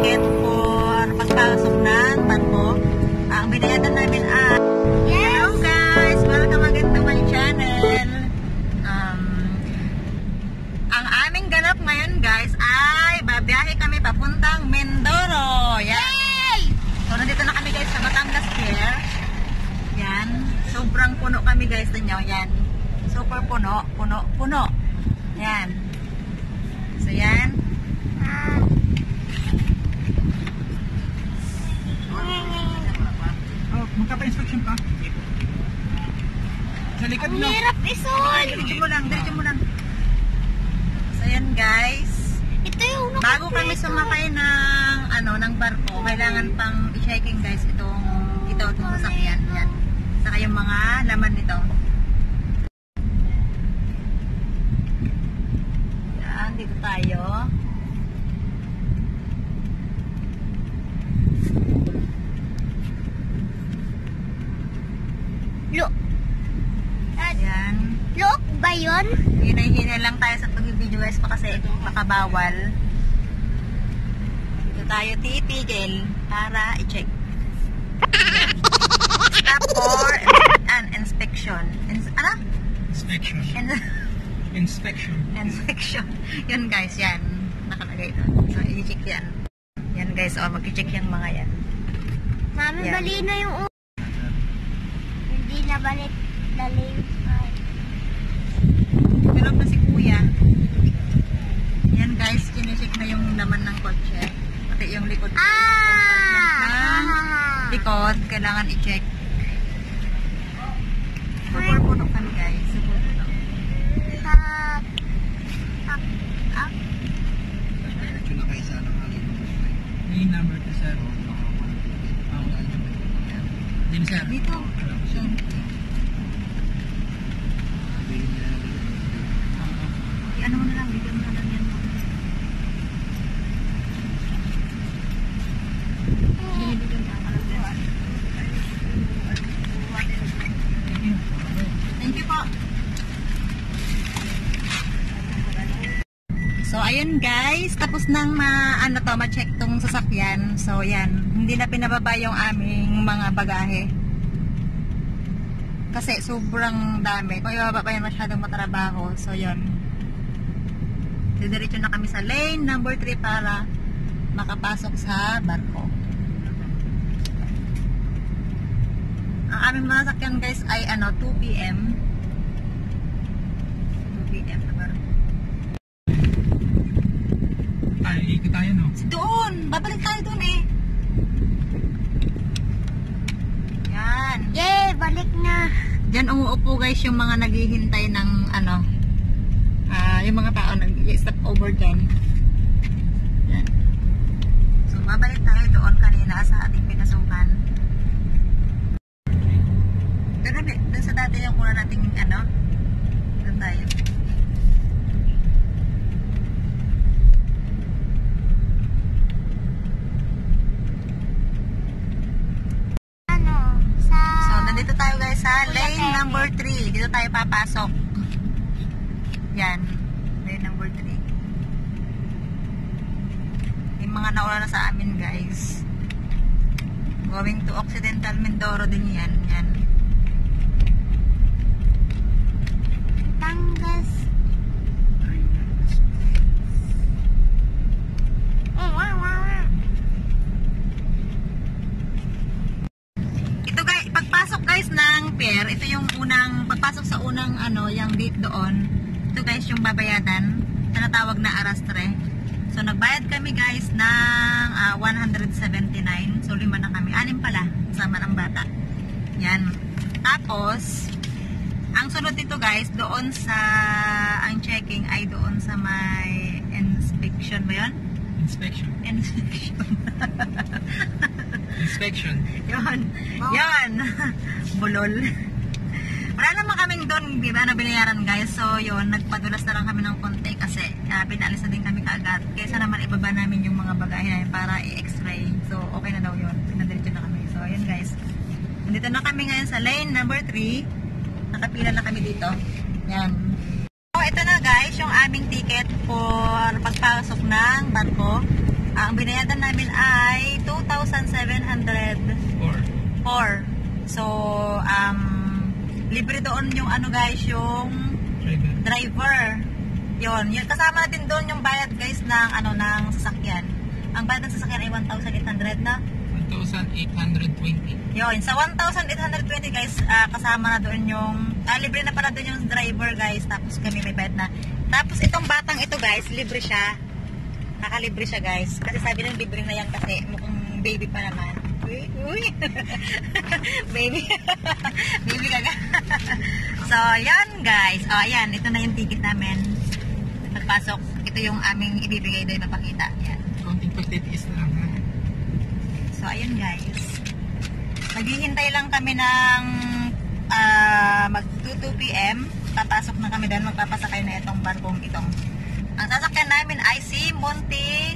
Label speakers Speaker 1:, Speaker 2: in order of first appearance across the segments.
Speaker 1: ticket for pagpasok ng barko. Ang binayadan namin ay Hello guys! Welcome again to my channel. Um, ang aming ganap ngayon guys ay babiyahe kami papuntang Mindoro. Yan. So nandito na kami guys sa Batangas Pier. Yan. Sobrang puno kami guys ninyo. Yan. Super puno. Puno. Puno. Yan. So yan.
Speaker 2: Oh, magkapa-inspection ka? Sa likod
Speaker 3: Ang
Speaker 2: no?
Speaker 3: hirap isun!
Speaker 1: Diretso mo lang. Diretso mo lang. So yan guys.
Speaker 3: Ito yung
Speaker 1: Bago kami sumakay ng ano ng barko, kailangan pang i-checking guys itong ito itong sasakyan yan. Saka yung mga laman nito. Yan, dito tayo.
Speaker 3: Look.
Speaker 1: Yan.
Speaker 3: Look ba yun?
Speaker 1: Hinay-hinay lang tayo guys pa kasi baka bawal. Dito tayo titigil para i-check. Stop for an inspection. Ins ano?
Speaker 2: Inspection.
Speaker 1: In-
Speaker 2: Inspection.
Speaker 1: inspection. Yan guys, yan. Nakalagay doon. So, i-check yan. Yan guys, oh, mag-check yung mga yan.
Speaker 3: Mami,
Speaker 1: Yan.
Speaker 3: bali na yung Hindi na balik. Dali. Ay.
Speaker 1: Tulog na si kuya. Yan guys, chinecheck na yung laman ng kotse. Pati yung likod.
Speaker 3: Ah!
Speaker 1: Ng likod, kailangan i-check. Super puno kami guys. Puno.
Speaker 3: Tap. Tap. Tap.
Speaker 2: Diretso na kayo sa ano halin. May number to sir. Din sir.
Speaker 1: Dito.
Speaker 2: Yan.
Speaker 1: I-ano mo na lang, bigyan mo na lang yan. Binibigyan ka ka lang yan. Thank you po. So, ayun guys. Tapos nang ma, ano to, ma-check tong sasakyan. So, yan. Hindi na pinababa yung aming mga bagahe. Kasi sobrang dami. Kung ibaba pa yan masyadong matrabaho. So, yun. Didiretso na kami sa lane number 3 para makapasok sa barko. Ang aming mga sakyan guys ay ano 2 p.m. 2 p.m. na barko.
Speaker 2: Ay, ikot tayo no?
Speaker 1: Doon! Babalik tayo doon eh. Yan.
Speaker 3: Yay! Balik na.
Speaker 1: Diyan umuupo guys yung mga naghihintay ng ano, ah yung mga tao nag-stop over dyan. Yan. So, babalik tayo doon kanina sa ating pinasukan. Doon, doon sa dati yung una nating ano, doon tayo.
Speaker 3: Ano? Sa...
Speaker 1: So, nandito tayo guys sa
Speaker 3: Kuya
Speaker 1: lane
Speaker 3: Kevin.
Speaker 1: number 3. Dito tayo papasok. Yan. Lane number 3. Yung mga nauna na sa amin guys. Going to Occidental Mindoro din yan. Yan.
Speaker 3: Tangas. Oh.
Speaker 1: Ito guys, pagpasok guys ng pier, ito yung unang, pagpasok sa unang ano, yung gate doon. Ito guys yung babayadan. Tinatawag na arastre. So nagbayad kami guys ng ah, 179. So lima na kami. Anim pala, sama ng bata. Yan. Tapos, ang sunod dito guys, doon sa, ang checking ay doon sa may inspection ba yun?
Speaker 2: Inspection.
Speaker 1: Inspection.
Speaker 2: Inspection.
Speaker 1: Yun. Yan. Bulol. Wala naman kaming doon, di ba, na binayaran guys. So, yun, nagpadulas na lang kami ng konti kasi uh, pinalis na din kami kaagad. Kaysa naman ibaba namin yung mga bagahe namin para i-x-ray. So, okay na daw yun. Pinadiretso na kami. So, yun guys. Nandito na kami ngayon sa lane number 3. Nakapila na kami dito. Yan. So, ito na guys, yung aming ticket for pagpasok ng barko. Ang binayadan namin ay 2,700
Speaker 2: Or,
Speaker 1: Four. So, um, libre doon yung ano guys, yung
Speaker 2: driver.
Speaker 1: Yon, yun kasama natin doon yung bayad guys ng ano ng sasakyan. Ang bayad ng sasakyan ay 1,800 na.
Speaker 2: 1,820.
Speaker 1: Yun, sa 1,820 guys, ah, kasama na doon yung, ah, libre na pala doon yung driver guys, tapos kami may bayad na. Tapos itong batang ito guys, libre siya. Nakalibre siya guys. Kasi sabi ng libre na yan kasi mukhang baby pa naman. Uy, uy. baby. baby ka ka. so, yan guys. O, ayan, ito na yung ticket namin. Pagpasok, ito yung aming ibibigay doon, mapakita. Yan.
Speaker 2: Konting pagtitiis na lang ha.
Speaker 1: So, ayun guys. Naghihintay lang kami ng ah, mag 2 p.m. Papasok na kami doon. Magpapasakay na itong barkong itong. Ang sasakyan namin ay si Monte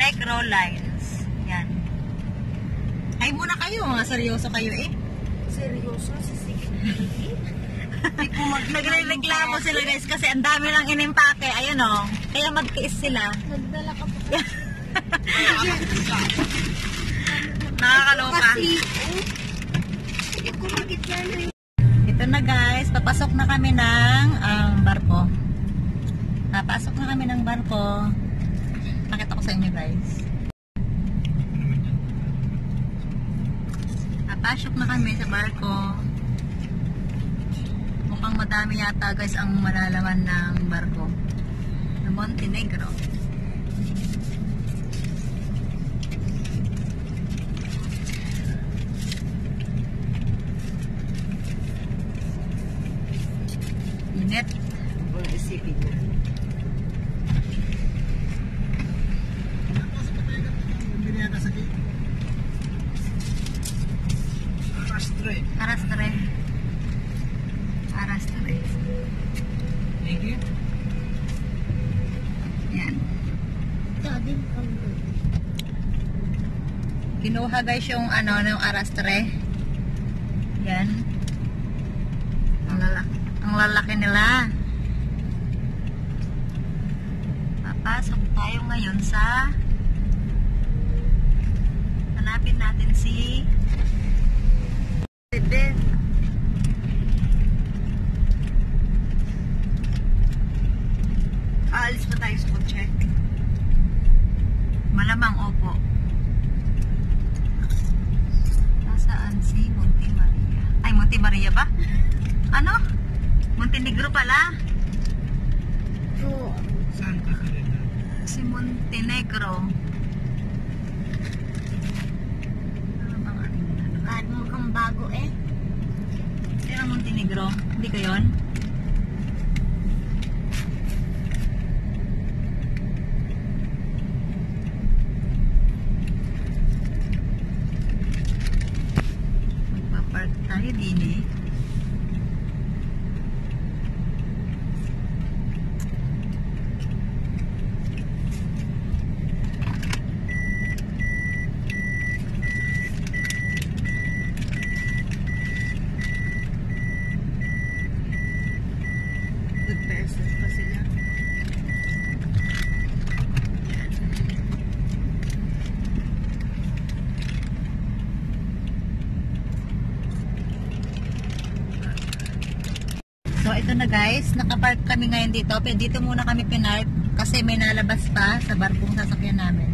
Speaker 1: Negro Lines. Ay muna kayo. Mga seryoso kayo eh.
Speaker 3: Seryoso, sisigil.
Speaker 1: Nagre-reklamo sila guys kasi ang dami lang inimpake. Ayun o. Kaya magtiis sila.
Speaker 3: Nagdala ka pa.
Speaker 1: Nakakaloka.
Speaker 3: Oh. Yan.
Speaker 1: Ito na guys, papasok na kami ng ang barko. Papasok na kami ng barko. Pakita ko sa inyo guys.
Speaker 2: Ano naman yan?
Speaker 1: Papasok na kami sa barko. Mukhang madami yata guys ang malalaman ng barko. Ng Montenegro. Init.
Speaker 2: Wala isipin mo. Biniyata sa gate. Arastre.
Speaker 1: Arastre. Arastre.
Speaker 2: Thank you.
Speaker 1: Yan.
Speaker 3: Daddy, come doon.
Speaker 1: Kinuha guys yung ano, yung arastre. Yan. Ang lalaki, ang lalaki nila. Papasok tayo ngayon sa hanapin natin si President. Aalis pa tayo sa kotse. Malamang opo. Nasaan si Monte Maria? Monte Maria ba? Ano? Montenegro pala.
Speaker 3: Oo.
Speaker 2: Saan ka kanina?
Speaker 1: Si Montenegro. Ano bang ano? Ano
Speaker 3: mukhang bago eh.
Speaker 1: Ang Montenegro. Hindi ka yun? Magpapark tayo din eh. Good person pa sila. So ito na guys, nakapark kami ngayon dito. Pero dito muna kami pinark kasi may nalabas pa sa barkong sasakyan namin.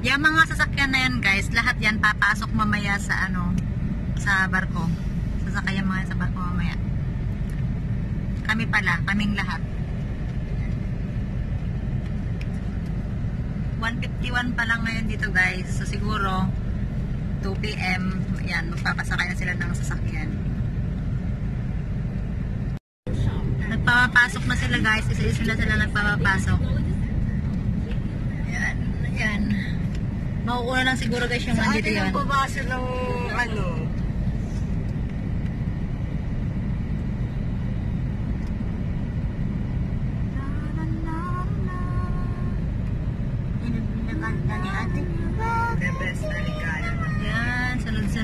Speaker 1: Yung mga sasakyan na yan guys, lahat yan papasok mamaya sa ano, sa barko. Sasakyan mga sa barko mamaya. Kami pala, kaming lahat. 151 pa lang ngayon dito guys. So siguro 2 p.m. Yan, magpapasakay na sila ng sasakyan. Nagpapasok na sila guys. Isa-isa sila sila nagpapasok. Yan, yan. Mauuna lang siguro guys yung nandito yan.
Speaker 2: pabasa ng ano?
Speaker 3: Ni ate.
Speaker 2: The best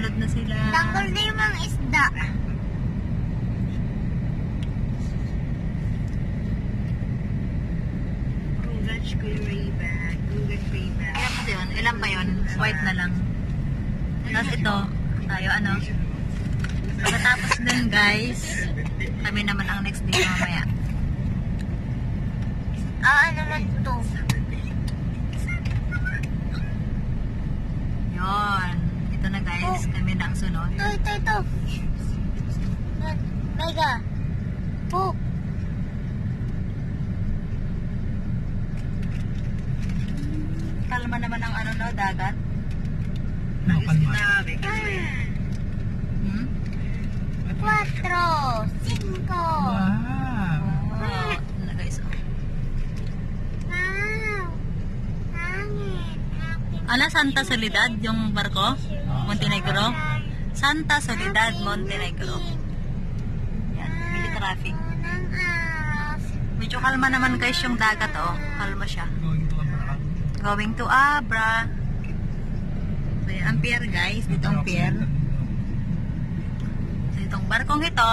Speaker 2: na ligaya.
Speaker 1: Yan, sunod-sunod na sila.
Speaker 3: Tanggal na yung mga isda.
Speaker 1: Beach Grey bag. Google Grey bag. Ilan pa yun? Ilan pa yun? White na lang. Tapos ito, tayo ano. Pagkatapos dun guys, kami naman ang next day mamaya.
Speaker 3: Ah, ano naman to?
Speaker 1: Guys, kami na ang sunod.
Speaker 3: Ito, ito, ito. Mega. Po.
Speaker 1: Kalma naman ang ano no, dagat.
Speaker 2: Nakalma.
Speaker 1: Hmm?
Speaker 3: Cuatro. Cinco.
Speaker 2: Wow.
Speaker 1: Wow. Na guys. oh.
Speaker 3: Wow. Hangin.
Speaker 1: Ala, Santa Soledad yung barko? Montenegro? Santa Soledad, Montenegro. Yan, medyo traffic. Medyo kalma naman guys yung dagat oh. Kalma siya.
Speaker 2: Going to Abra.
Speaker 1: So yan, ang pier guys. Dito ang pier. So itong barkong ito,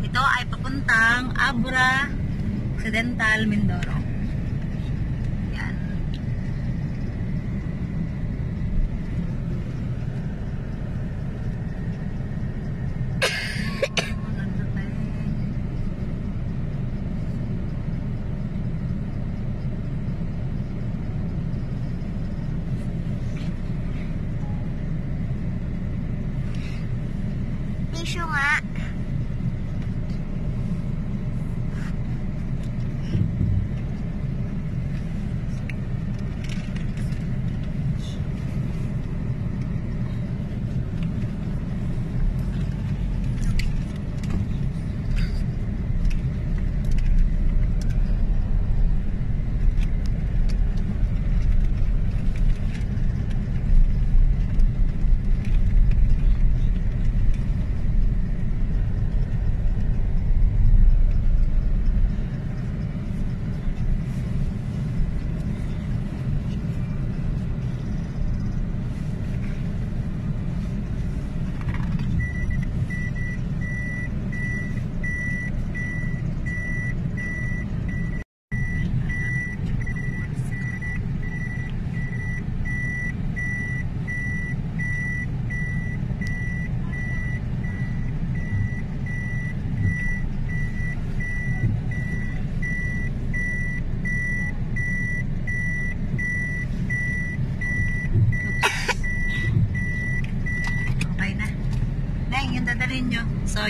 Speaker 1: ito ay papuntang Abra Occidental, Mindoro.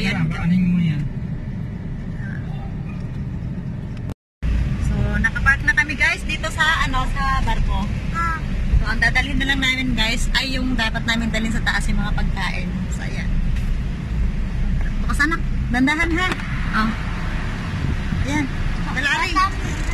Speaker 1: Yan. So, nakapark na kami guys dito sa, ano, sa barko. So, ang dadalhin na lang namin guys ay yung dapat namin dalhin sa taas yung mga pagkain. So, ayan. Bukas anak. Dandahan ha. Oh. Ayan. Dalari. Kanya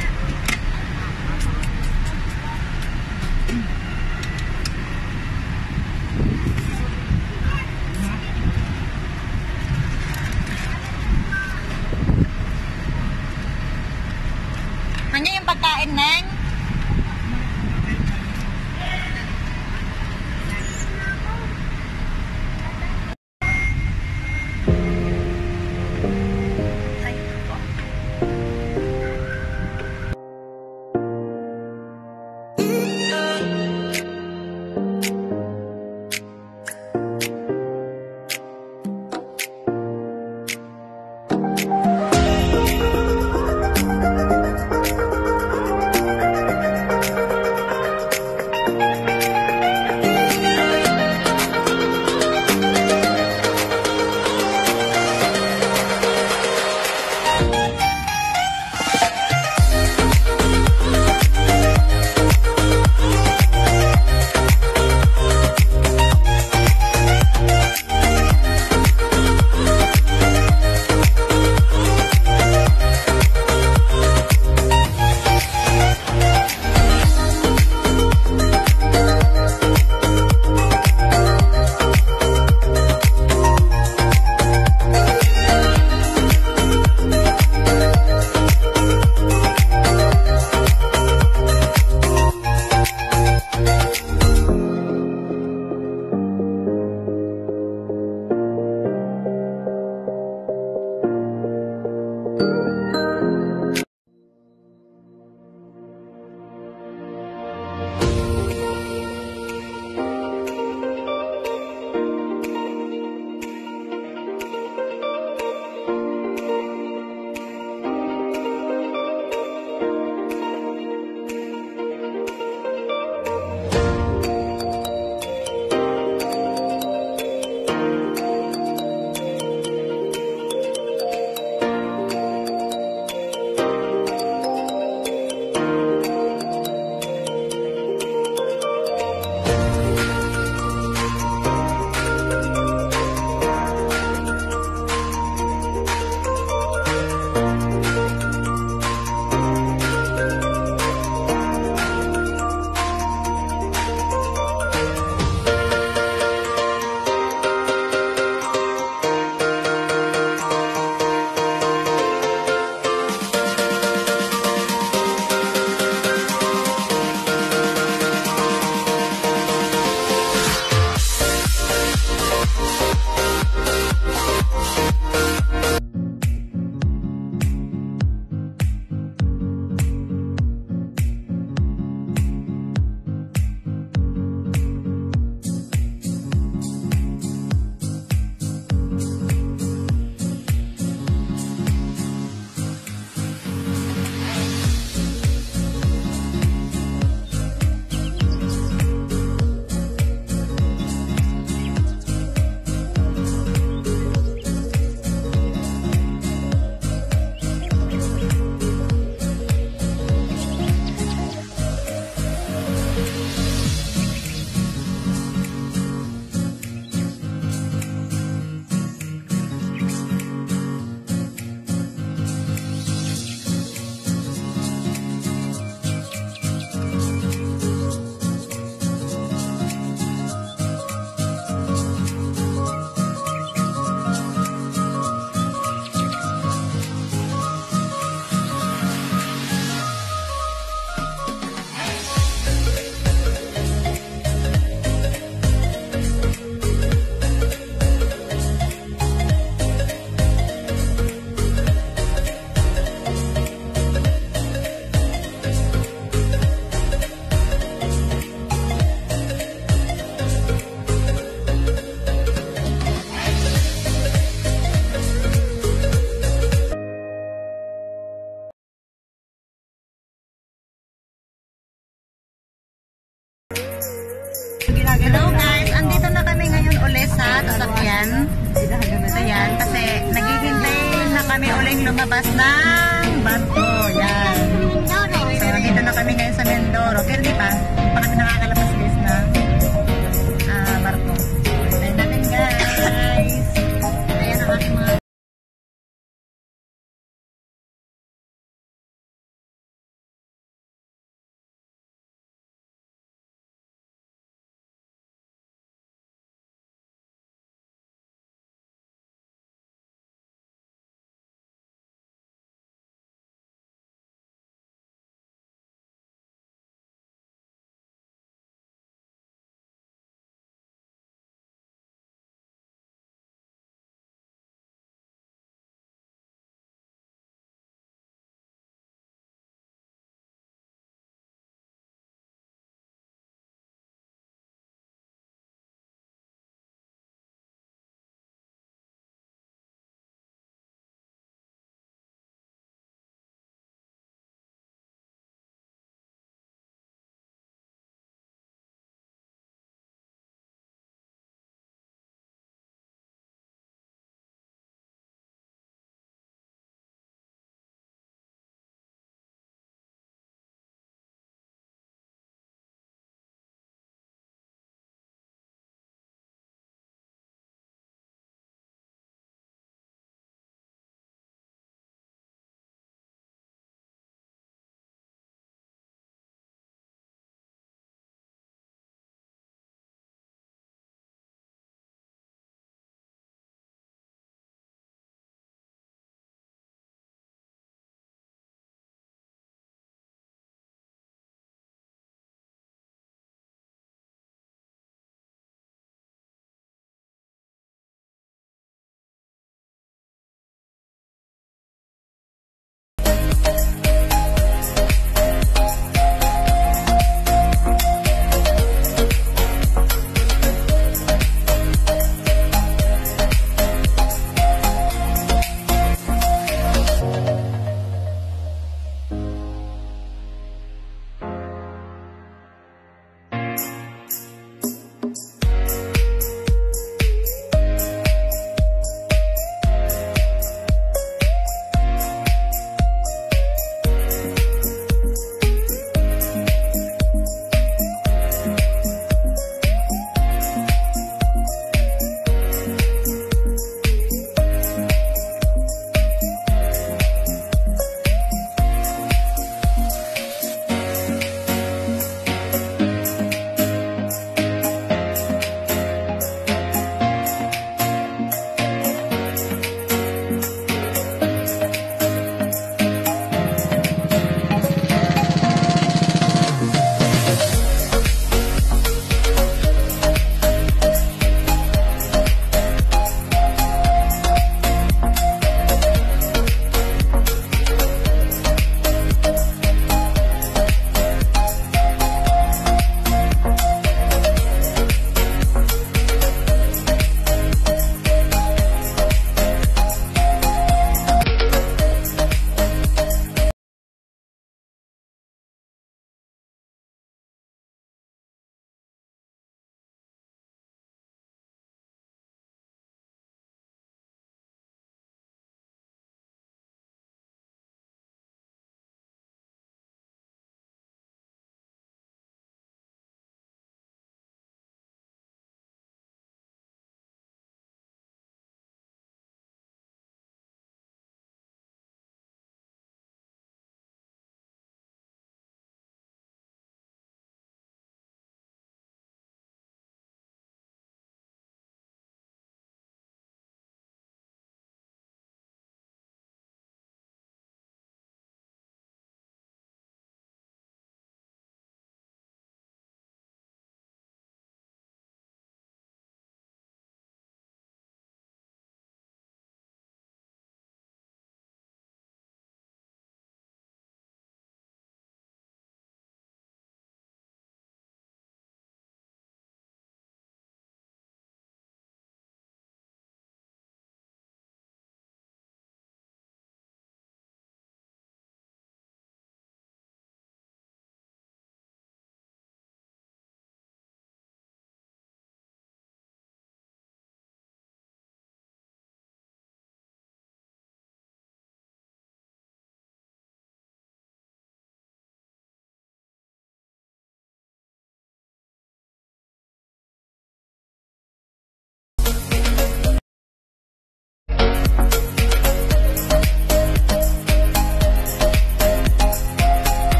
Speaker 1: barko. Yan.
Speaker 3: Mindoro.
Speaker 1: So, nandito na kami ngayon sa Mindoro. Pero di pa, pa kami nakakalabas